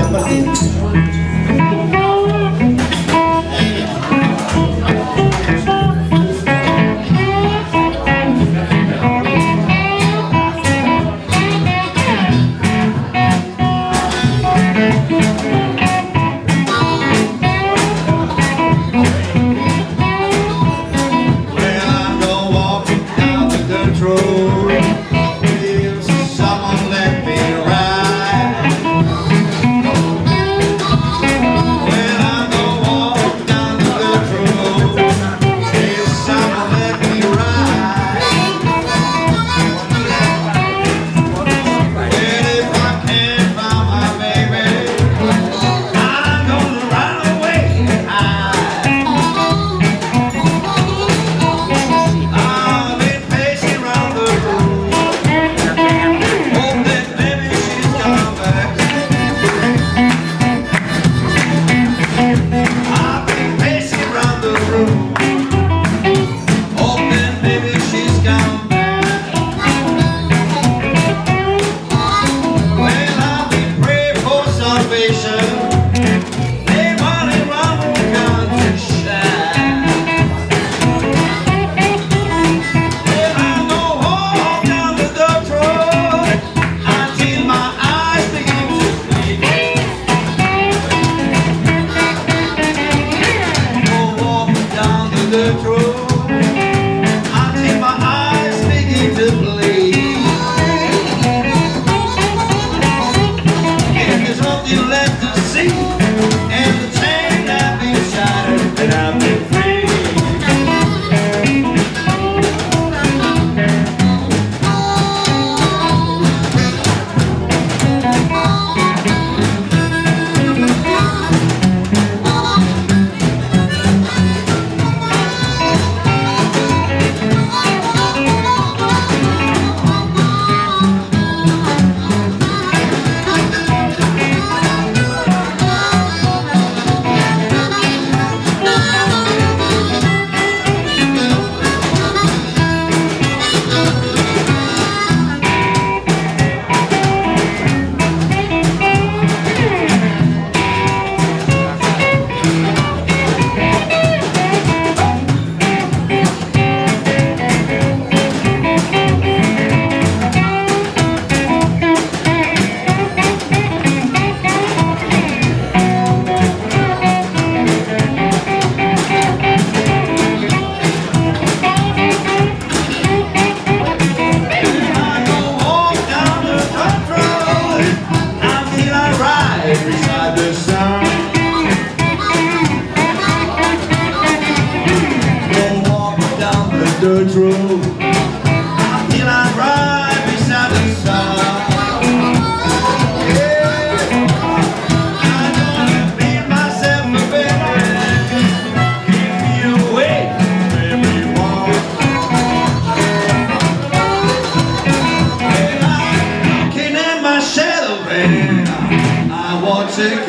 养不了。Dirt road looking